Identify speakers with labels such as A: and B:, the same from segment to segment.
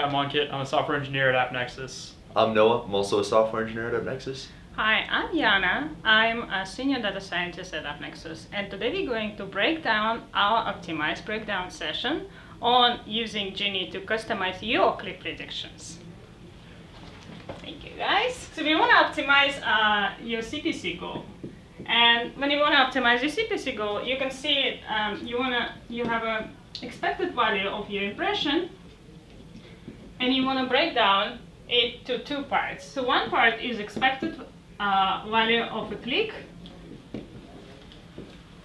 A: Hi, I'm Ankit. I'm a software engineer at AppNexus.
B: I'm Noah. I'm also a software engineer at AppNexus.
C: Hi, I'm Yana. I'm a senior data scientist at AppNexus, and today we're going to break down our optimized breakdown session on using Genie to customize your click predictions. Thank you, guys. So we want to optimize uh, your CPC goal. And when you want to optimize your CPC goal, you can see it. Um, you want to you have a expected value of your impression, and you want to break down it to two parts. So one part is expected uh, value of a click.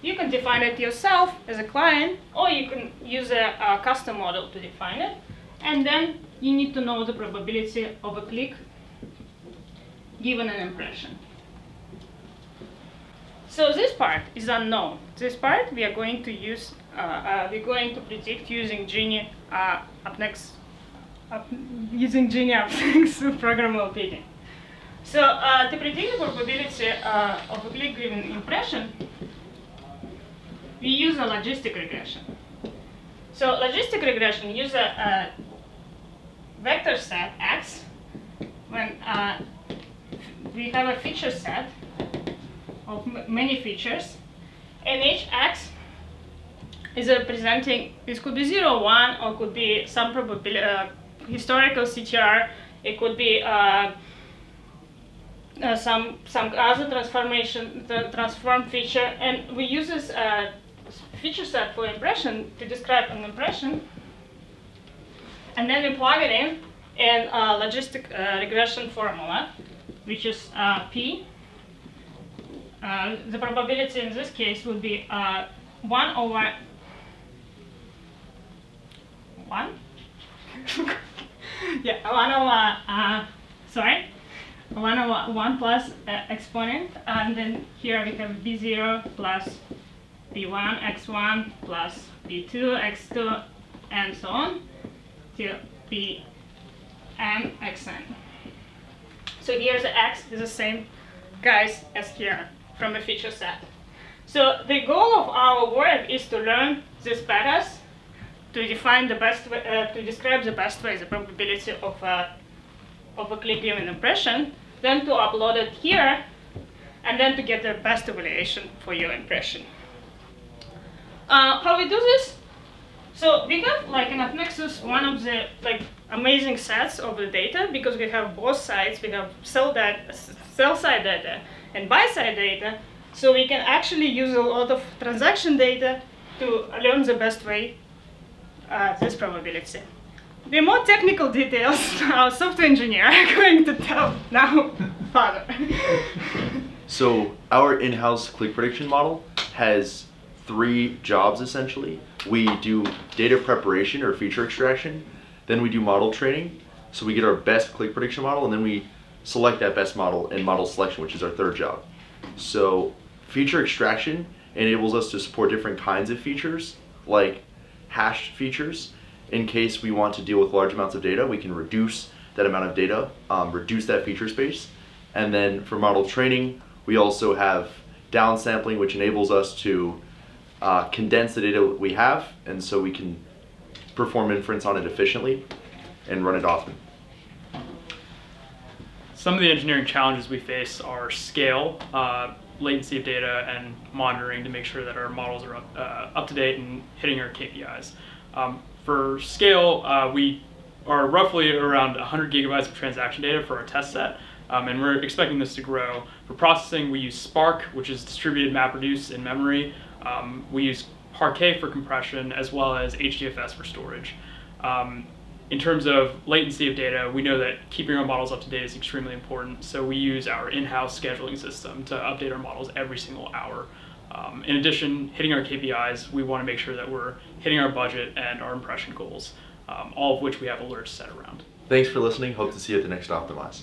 C: You can define it yourself as a client, or you can use a, a custom model to define it. And then you need to know the probability of a click given an impression. So this part is unknown. This part we are going to use, uh, uh, we're going to predict using Genie uh, up next, using next programmable picking. So uh, to predict the probability uh, of a click-given impression, we use a logistic regression. So logistic regression uses a, a vector set X when uh, we have a feature set of many features, and each X is representing, this could be 0, 1, or could be some probability, uh, historical CTR, it could be uh, uh, some some other transformation, the transform feature, and we use this uh, feature set for impression to describe an impression, and then we plug it in in a logistic uh, regression formula, which is uh, p. Uh, the probability in this case would be one over one. yeah, one over sorry 1 over 1 plus uh, exponent, and then here we have b0 plus b1 x1 plus b2 x2, and so on, till bn xn. So here the x is the same guys as here from a feature set. So the goal of our work is to learn these patterns to define the best way, uh, to describe the best way, the probability of uh, of a click given impression, then to upload it here, and then to get the best evaluation for your impression. Uh, how we do this? So we have like in AppNexus one of the like amazing sets of the data because we have both sides. We have sell data, sell side data and buy side data. So we can actually use a lot of transaction data to learn the best way uh, this probability. The more technical details, our software engineer are going to tell now further.
B: so our in-house click prediction model has three jobs essentially. We do data preparation or feature extraction, then we do model training. So we get our best click prediction model and then we select that best model in model selection, which is our third job. So feature extraction enables us to support different kinds of features like hashed features in case we want to deal with large amounts of data, we can reduce that amount of data, um, reduce that feature space. And then for model training, we also have downsampling, which enables us to uh, condense the data we have, and so we can perform inference on it efficiently and run it often.
A: Some of the engineering challenges we face are scale, uh, latency of data, and monitoring to make sure that our models are up, uh, up to date and hitting our KPIs. Um, for scale, uh, we are roughly around 100 gigabytes of transaction data for our test set, um, and we're expecting this to grow. For processing, we use Spark, which is distributed MapReduce in memory. Um, we use Parquet for compression, as well as HDFS for storage. Um, in terms of latency of data, we know that keeping our models up to date is extremely important, so we use our in-house scheduling system to update our models every single hour. Um, in addition, hitting our KPIs, we want to make sure that we're hitting our budget and our impression goals, um, all of which we have alerts set around.
B: Thanks for listening. Hope to see you at the next Optimize.